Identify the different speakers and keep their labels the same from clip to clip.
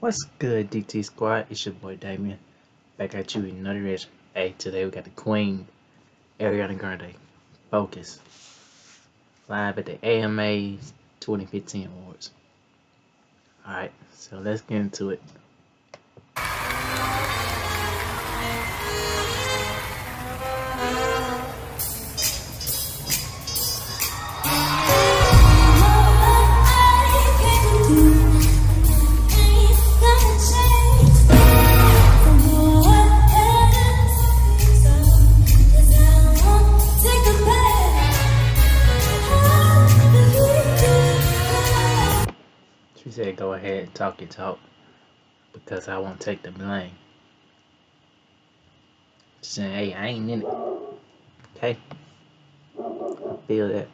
Speaker 1: What's good, DT Squad? It's your boy Damion. Back at you with another reaction. Hey, today we got the Queen, Ariana Grande, Focus, live at the AMA 2015 Awards. Alright, so let's get into it. Said, go ahead and talk your talk because I won't take the blame. Said, hey, I ain't in it. Okay? I feel that.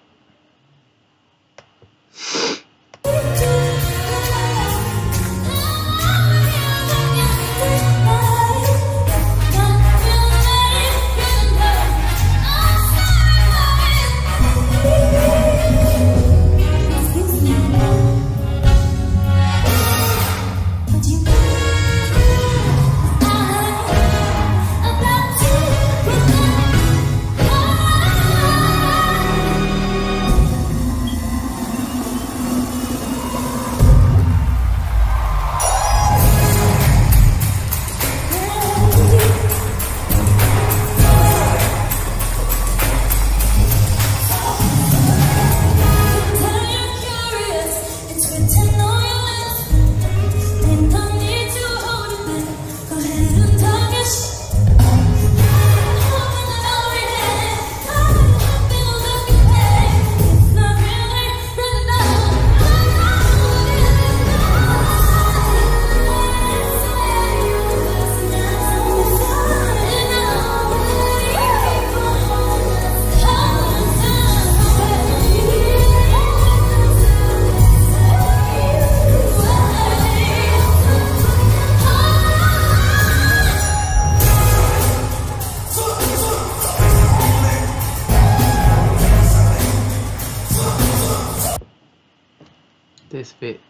Speaker 1: This fit,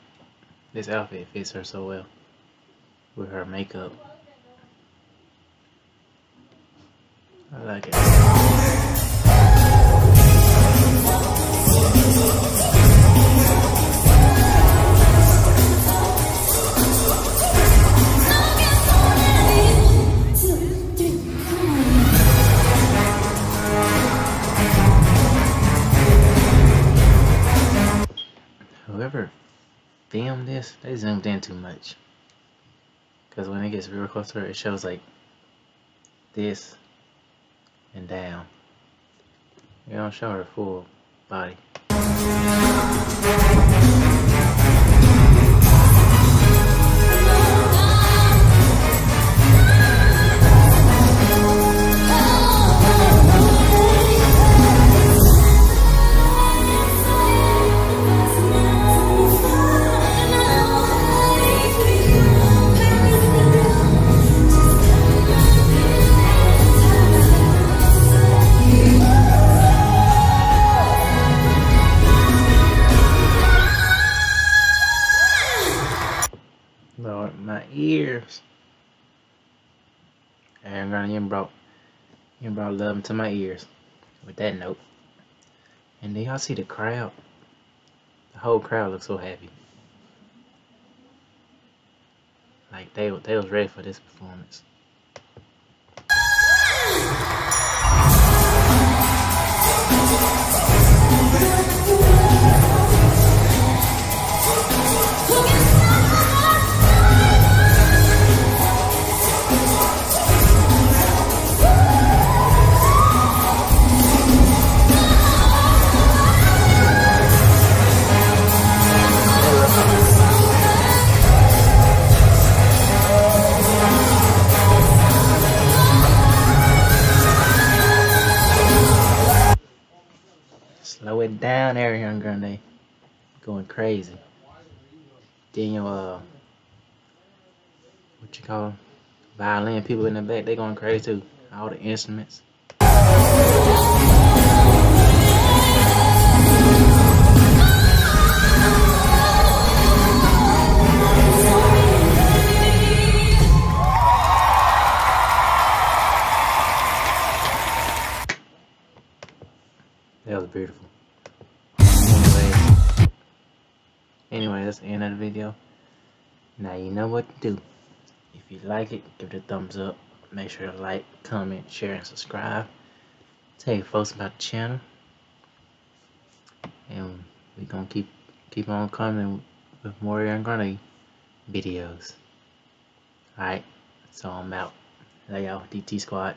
Speaker 1: this outfit fits her so well with her makeup. I like it. Filmed this, they zoomed in too much. Because when it gets real close to her, it shows like this and down. They don't show her full body. Ears. Aaron Grande, you brought, you brought love into my ears. With that note. And then y'all see the crowd? The whole crowd looks so happy. Like they they was ready for this performance. Down down on Grande. Going crazy. Daniel, uh, what you call? Violin people in the back, they going crazy too. All the instruments.
Speaker 2: That was beautiful. Anyway, that's the end of the video. Now you know what to do. If you like it, give it a thumbs up. Make sure to like, comment, share, and subscribe. Tell your folks about the channel. And we're gonna keep keep on coming with more Ariana Grande videos. Alright, so I'm out. Lay out DT Squad.